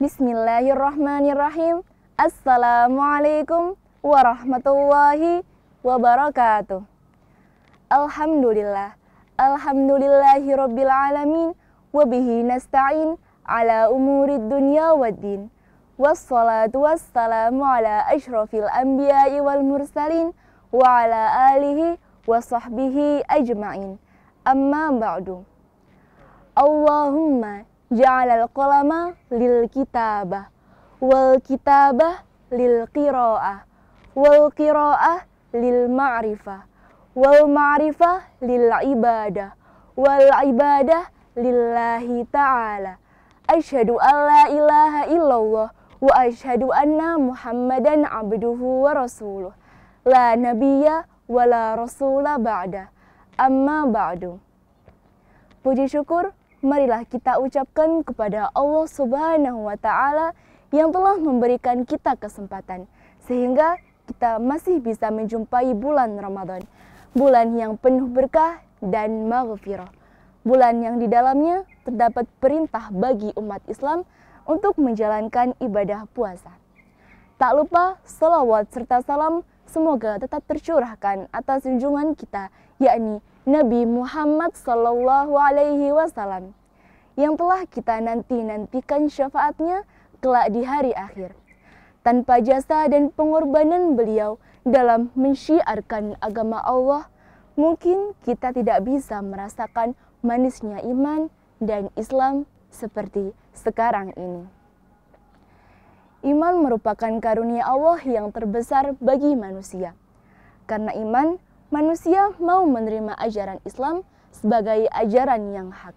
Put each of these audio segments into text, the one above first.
بسم الله الرحمن الرحيم السلام عليكم ورحمة الله وبركاته الحمد لله الحمد لله رب العالمين وبه نستعين على أمور الدنيا والدين والصلاة والسلام على أشرف الأنبياء والمرسلين وعلى آله وصحبه أجمعين أما بعد اللهم ja'alal qalama lil kitabah wal kitabah lil qiraah wal qiraah lil ma'rifah wal ma'rifah lil ibadah wal ibadah lillahi ta'ala. Asyhadu an la ilaha illallah wa asyhadu anna muhammadan abduhu wa rasuluh. La nabiyya wa la rasula ba'da amma ba'du. Puji syukur marilah kita ucapkan kepada Allah Subhanahu wa taala yang telah memberikan kita kesempatan sehingga kita masih bisa menjumpai bulan Ramadan, bulan yang penuh berkah dan maghfirah. Bulan yang di dalamnya terdapat perintah bagi umat Islam untuk menjalankan ibadah puasa. Tak lupa salawat serta salam semoga tetap tercurahkan atas junjungan kita yakni Nabi Muhammad Sallallahu Alaihi Wasallam yang telah kita nanti-nantikan syafaatnya kelak di hari akhir. Tanpa jasa dan pengorbanan beliau dalam mensyiarkan agama Allah, mungkin kita tidak bisa merasakan manisnya iman dan Islam seperti sekarang ini. Iman merupakan karunia Allah yang terbesar bagi manusia. Karena iman, manusia mau menerima ajaran Islam sebagai ajaran yang hak.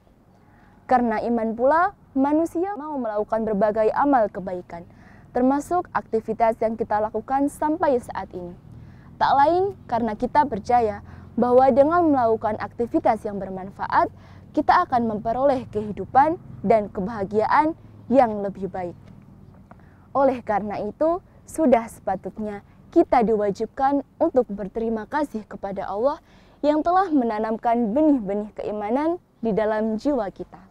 Karena iman pula, manusia mau melakukan berbagai amal kebaikan, termasuk aktivitas yang kita lakukan sampai saat ini. Tak lain karena kita percaya bahwa dengan melakukan aktivitas yang bermanfaat, kita akan memperoleh kehidupan dan kebahagiaan yang lebih baik. Oleh karena itu, sudah sepatutnya kita diwajibkan untuk berterima kasih kepada Allah yang telah menanamkan benih-benih keimanan di dalam jiwa kita.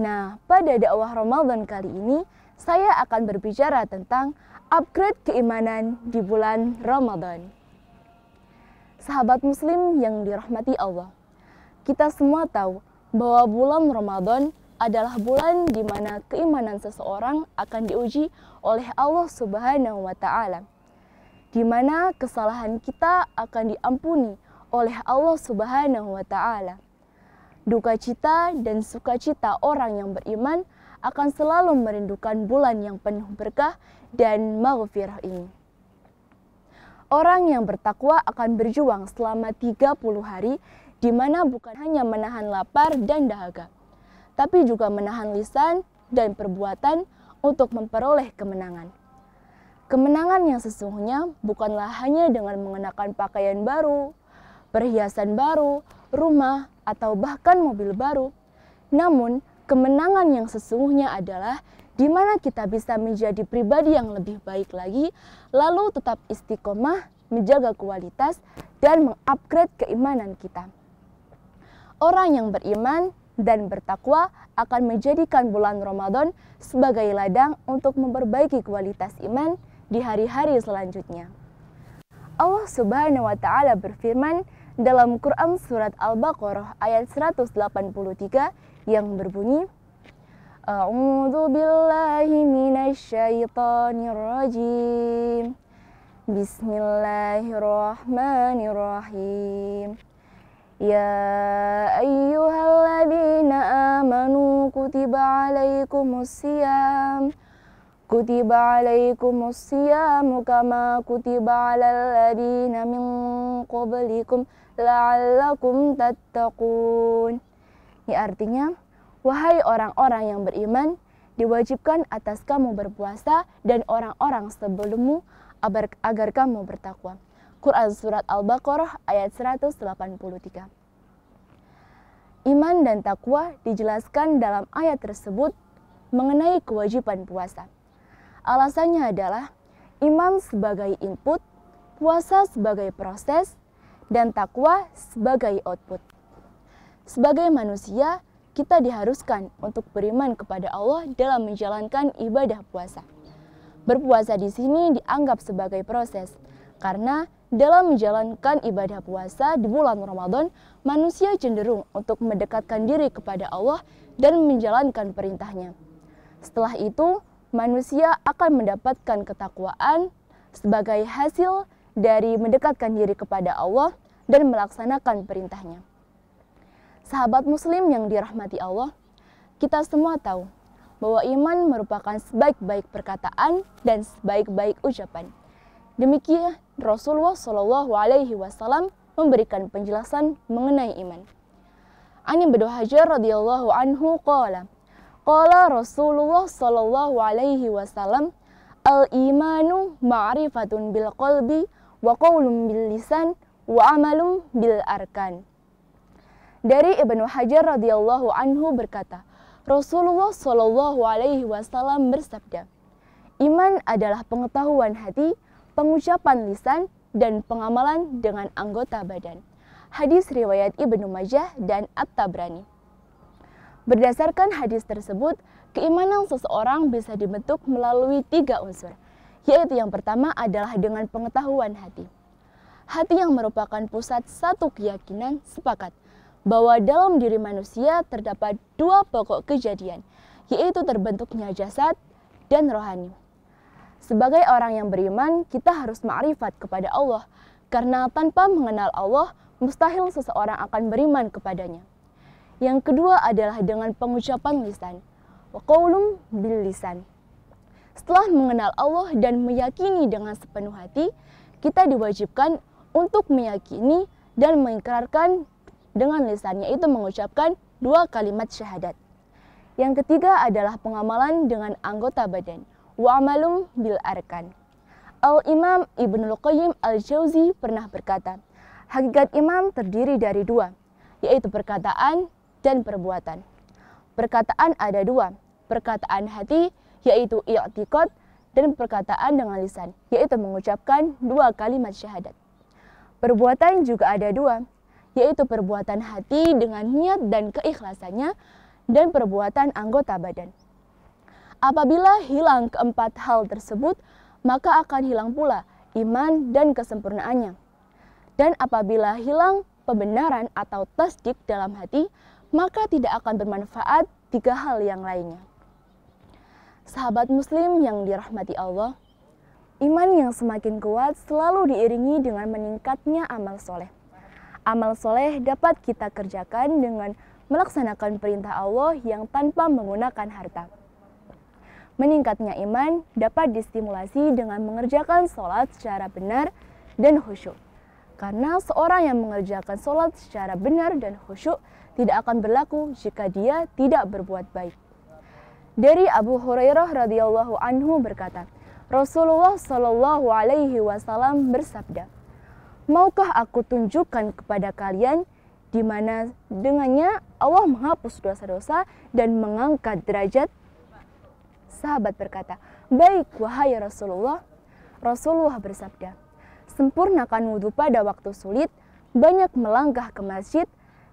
Nah, pada dakwah Ramadan kali ini, saya akan berbicara tentang upgrade keimanan di bulan Ramadan. Sahabat muslim yang dirahmati Allah, kita semua tahu bahwa bulan Ramadan adalah bulan di mana keimanan seseorang akan diuji oleh Allah Subhanahu wa taala. Di mana kesalahan kita akan diampuni oleh Allah Subhanahu wa taala. Duka cita dan sukacita orang yang beriman akan selalu merindukan bulan yang penuh berkah dan maghfirah ini. Orang yang bertakwa akan berjuang selama 30 hari di mana bukan hanya menahan lapar dan dahaga, tapi juga menahan lisan dan perbuatan untuk memperoleh kemenangan. Kemenangan yang sesungguhnya bukanlah hanya dengan mengenakan pakaian baru, perhiasan baru, rumah, atau bahkan mobil baru. Namun, kemenangan yang sesungguhnya adalah di mana kita bisa menjadi pribadi yang lebih baik lagi, lalu tetap istiqomah, menjaga kualitas, dan mengupgrade keimanan kita. Orang yang beriman dan bertakwa akan menjadikan bulan Ramadan sebagai ladang untuk memperbaiki kualitas iman di hari-hari selanjutnya. Allah Subhanahu wa taala berfirman dalam Quran surat Al-Baqarah ayat 183 yang berbunyi A'udzu billahi minasyaitonir rajim. Bismillahirrahmanirrahim. Ya ayyuhalladzina amanu kutiba alaikumus siyam. كتب عليكم الصيام كما كتب على الذين من قبلكم لعلكم تتقون Ini artinya, wahai orang-orang yang beriman, diwajibkan atas kamu berpuasa dan orang-orang sebelummu agar, agar kamu bertakwa. Quran Surat Al-Baqarah ayat 183. Iman dan takwa dijelaskan dalam ayat tersebut mengenai kewajiban puasa. Alasannya adalah iman sebagai input, puasa sebagai proses, dan takwa sebagai output. Sebagai manusia, kita diharuskan untuk beriman kepada Allah dalam menjalankan ibadah puasa. Berpuasa di sini dianggap sebagai proses, karena dalam menjalankan ibadah puasa di bulan Ramadan, manusia cenderung untuk mendekatkan diri kepada Allah dan menjalankan perintahnya. Setelah itu, manusia akan mendapatkan ketakwaan sebagai hasil dari mendekatkan diri kepada Allah dan melaksanakan perintahnya. Sahabat muslim yang dirahmati Allah, kita semua tahu bahwa iman merupakan sebaik-baik perkataan dan sebaik-baik ucapan. Demikian Rasulullah Shallallahu Alaihi Wasallam memberikan penjelasan mengenai iman. Ani bin Hajar radhiyallahu anhu qala Qala Rasulullah sallallahu alaihi wasallam Al-imanu ma'rifatun bil qalbi wa qawlun bil lisan wa amalun bil arkan. Dari Ibnu Hajar radhiyallahu anhu berkata, Rasulullah Shallallahu alaihi wasallam bersabda, Iman adalah pengetahuan hati, pengucapan lisan, dan pengamalan dengan anggota badan. Hadis riwayat Ibnu Majah dan At-Tabrani. Berdasarkan hadis tersebut, keimanan seseorang bisa dibentuk melalui tiga unsur, yaitu yang pertama adalah dengan pengetahuan hati. Hati yang merupakan pusat satu keyakinan sepakat bahwa dalam diri manusia terdapat dua pokok kejadian, yaitu terbentuknya jasad dan rohani. Sebagai orang yang beriman, kita harus ma'rifat kepada Allah, karena tanpa mengenal Allah, mustahil seseorang akan beriman kepadanya. Yang kedua adalah dengan pengucapan lisan, wa bil lisan. Setelah mengenal Allah dan meyakini dengan sepenuh hati, kita diwajibkan untuk meyakini dan mengikrarkan dengan lisannya itu mengucapkan dua kalimat syahadat. Yang ketiga adalah pengamalan dengan anggota badan. Wa amalum bil arkan. Al-Imam Ibnu Qayyim Al-Jauzi pernah berkata, hakikat imam terdiri dari dua, yaitu perkataan dan perbuatan. Perkataan ada dua, perkataan hati yaitu i'tikad dan perkataan dengan lisan, yaitu mengucapkan dua kalimat syahadat. Perbuatan juga ada dua, yaitu perbuatan hati dengan niat dan keikhlasannya dan perbuatan anggota badan. Apabila hilang keempat hal tersebut, maka akan hilang pula iman dan kesempurnaannya. Dan apabila hilang pembenaran atau tasdik dalam hati, maka tidak akan bermanfaat tiga hal yang lainnya. Sahabat muslim yang dirahmati Allah, iman yang semakin kuat selalu diiringi dengan meningkatnya amal soleh. Amal soleh dapat kita kerjakan dengan melaksanakan perintah Allah yang tanpa menggunakan harta. Meningkatnya iman dapat distimulasi dengan mengerjakan sholat secara benar dan khusyuk. Karena seorang yang mengerjakan sholat secara benar dan khusyuk tidak akan berlaku jika dia tidak berbuat baik. Dari Abu Hurairah radhiyallahu anhu berkata, Rasulullah shallallahu alaihi wasallam bersabda, Maukah aku tunjukkan kepada kalian di mana dengannya Allah menghapus dosa-dosa dan mengangkat derajat? Sahabat berkata, "Baik, wahai Rasulullah." Rasulullah bersabda, "Sempurnakan wudhu pada waktu sulit, banyak melangkah ke masjid,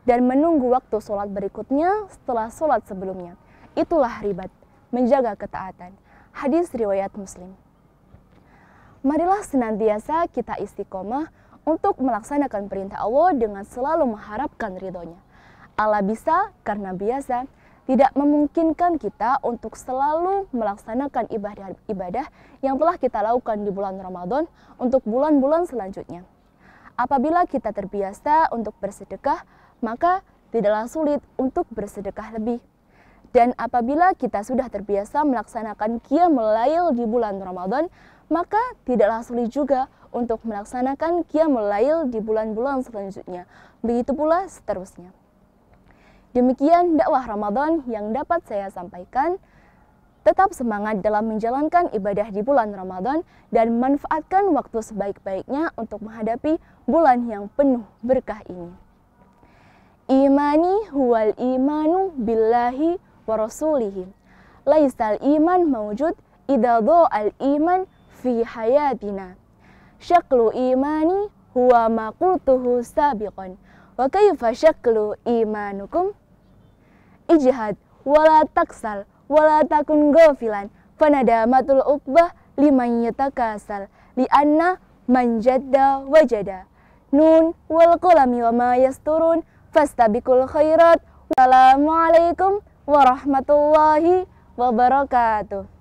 dan menunggu waktu sholat berikutnya setelah sholat sebelumnya. Itulah ribat, menjaga ketaatan." Hadis riwayat Muslim. Marilah senantiasa kita istiqomah untuk melaksanakan perintah Allah dengan selalu mengharapkan ridhonya. Allah bisa karena biasa tidak memungkinkan kita untuk selalu melaksanakan ibadah-ibadah yang telah kita lakukan di bulan Ramadan untuk bulan-bulan selanjutnya. Apabila kita terbiasa untuk bersedekah, maka tidaklah sulit untuk bersedekah lebih. Dan apabila kita sudah terbiasa melaksanakan qiyamul lail di bulan Ramadan, maka tidaklah sulit juga untuk melaksanakan qiyamul lail di bulan-bulan selanjutnya. Begitu pula seterusnya. Demikian dakwah Ramadan yang dapat saya sampaikan. Tetap semangat dalam menjalankan ibadah di bulan Ramadan dan manfaatkan waktu sebaik-baiknya untuk menghadapi bulan yang penuh berkah ini. Imani huwal imanu billahi wa rasulihi. Laisal iman mawjud idha al iman fi hayatina. Syaklu imani huwa ma qultuhu sabiqan wa kaifa syaklu imanukum? Ijhad wala taksal wala takun gofilan fanadamatul uqbah liman yatakasal. Lianna man jadda wajada. Nun wal qalami wa ma yasturun fastabikul khairat. Wassalamualaikum warahmatullahi wabarakatuh